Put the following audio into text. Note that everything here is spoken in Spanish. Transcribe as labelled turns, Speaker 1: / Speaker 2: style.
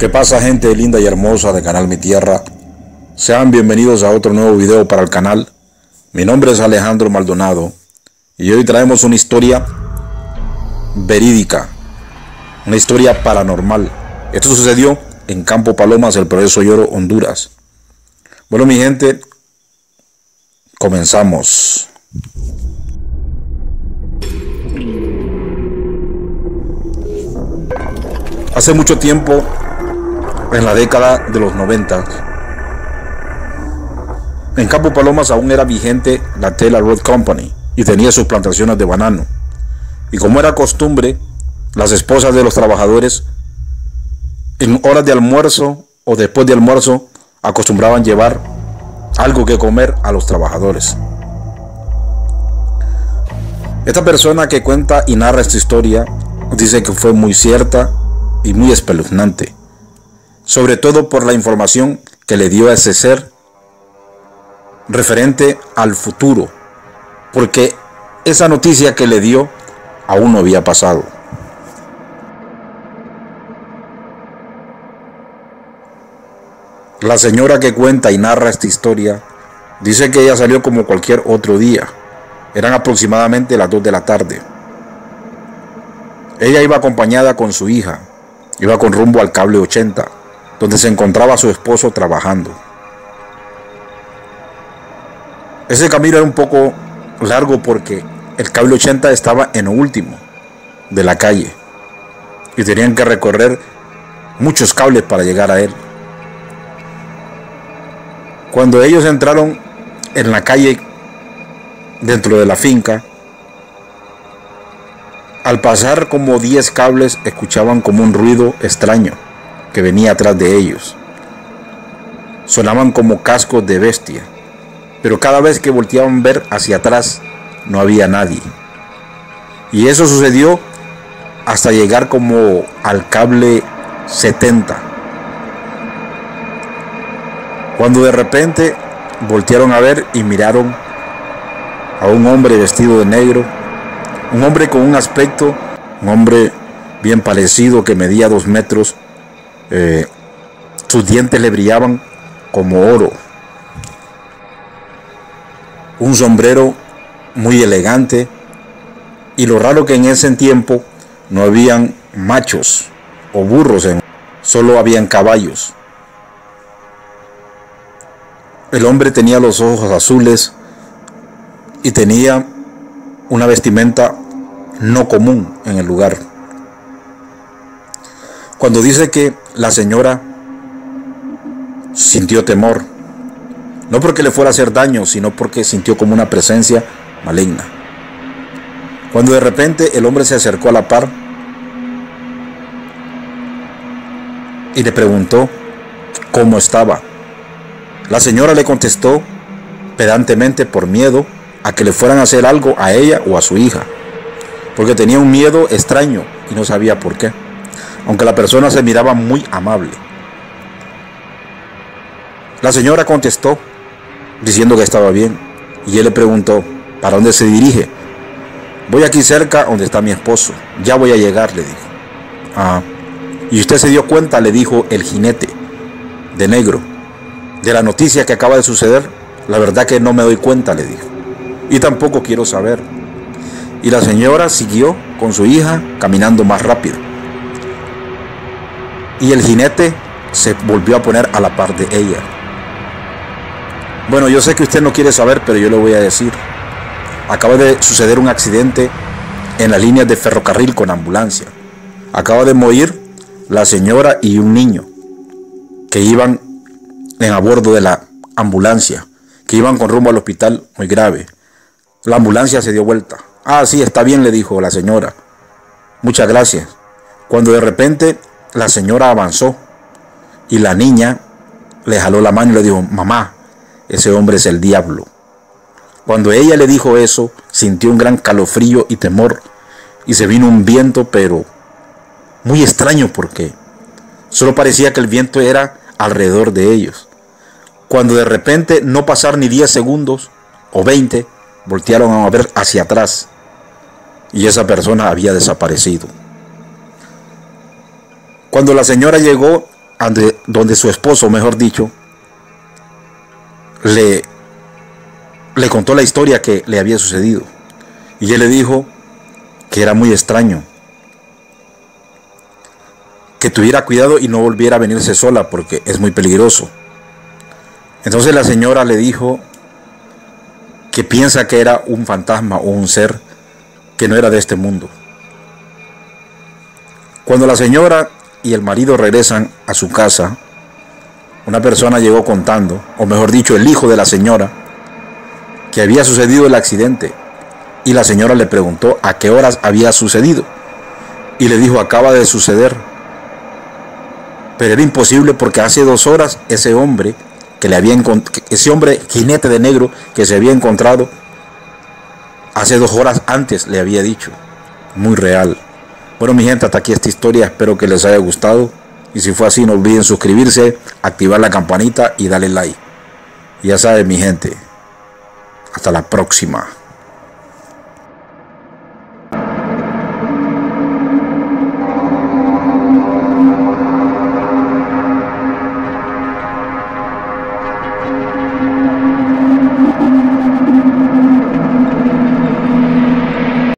Speaker 1: ¿Qué pasa gente linda y hermosa de Canal Mi Tierra? Sean bienvenidos a otro nuevo video para el canal. Mi nombre es Alejandro Maldonado y hoy traemos una historia verídica, una historia paranormal. Esto sucedió en Campo Palomas, el Progreso Lloro, Honduras. Bueno mi gente, comenzamos. Hace mucho tiempo en la década de los 90. En Campo Palomas aún era vigente la Tela Road Company y tenía sus plantaciones de banano. Y como era costumbre, las esposas de los trabajadores en horas de almuerzo o después de almuerzo acostumbraban llevar algo que comer a los trabajadores. Esta persona que cuenta y narra esta historia dice que fue muy cierta y muy espeluznante sobre todo por la información que le dio a ese ser referente al futuro, porque esa noticia que le dio aún no había pasado. La señora que cuenta y narra esta historia dice que ella salió como cualquier otro día. Eran aproximadamente las 2 de la tarde. Ella iba acompañada con su hija, iba con rumbo al cable 80 donde se encontraba su esposo trabajando. Ese camino era un poco largo porque el cable 80 estaba en lo último de la calle y tenían que recorrer muchos cables para llegar a él. Cuando ellos entraron en la calle dentro de la finca, al pasar como 10 cables escuchaban como un ruido extraño que venía atrás de ellos. Sonaban como cascos de bestia, pero cada vez que volteaban ver hacia atrás no había nadie. Y eso sucedió hasta llegar como al cable 70. Cuando de repente voltearon a ver y miraron a un hombre vestido de negro, un hombre con un aspecto, un hombre bien parecido que medía dos metros eh, sus dientes le brillaban como oro. Un sombrero muy elegante. Y lo raro que en ese tiempo no habían machos o burros, en, solo habían caballos. El hombre tenía los ojos azules y tenía una vestimenta no común en el lugar. Cuando dice que la señora sintió temor, no porque le fuera a hacer daño, sino porque sintió como una presencia maligna. Cuando de repente el hombre se acercó a la par y le preguntó cómo estaba. La señora le contestó pedantemente por miedo a que le fueran a hacer algo a ella o a su hija, porque tenía un miedo extraño y no sabía por qué aunque la persona se miraba muy amable. La señora contestó diciendo que estaba bien y él le preguntó, ¿para dónde se dirige? Voy aquí cerca donde está mi esposo, ya voy a llegar, le dijo. Ah, y usted se dio cuenta, le dijo el jinete de negro, de la noticia que acaba de suceder. La verdad que no me doy cuenta, le dijo. Y tampoco quiero saber. Y la señora siguió con su hija caminando más rápido y el jinete se volvió a poner a la par de ella. Bueno, yo sé que usted no quiere saber, pero yo le voy a decir. Acaba de suceder un accidente en las líneas de ferrocarril con ambulancia. Acaba de morir la señora y un niño que iban en a bordo de la ambulancia, que iban con rumbo al hospital muy grave. La ambulancia se dio vuelta. Ah, sí, está bien, le dijo la señora. Muchas gracias. Cuando de repente la señora avanzó y la niña le jaló la mano y le dijo, mamá, ese hombre es el diablo. Cuando ella le dijo eso, sintió un gran calofrío y temor y se vino un viento, pero muy extraño porque solo parecía que el viento era alrededor de ellos. Cuando de repente, no pasar ni 10 segundos o 20, voltearon a ver hacia atrás y esa persona había desaparecido. Cuando la señora llegó donde su esposo, mejor dicho, le, le contó la historia que le había sucedido. Y él le dijo que era muy extraño, que tuviera cuidado y no volviera a venirse sola porque es muy peligroso. Entonces la señora le dijo que piensa que era un fantasma o un ser que no era de este mundo. Cuando la señora y el marido regresan a su casa, una persona llegó contando, o mejor dicho, el hijo de la señora, que había sucedido el accidente. Y la señora le preguntó a qué horas había sucedido. Y le dijo, acaba de suceder. Pero era imposible porque hace dos horas ese hombre que le había ese hombre jinete de negro que se había encontrado hace dos horas antes le había dicho. Muy real. Bueno, mi gente, hasta aquí esta historia. Espero que les haya gustado. Y si fue así, no olviden suscribirse, activar la campanita y darle like. ya saben, mi gente. Hasta la próxima.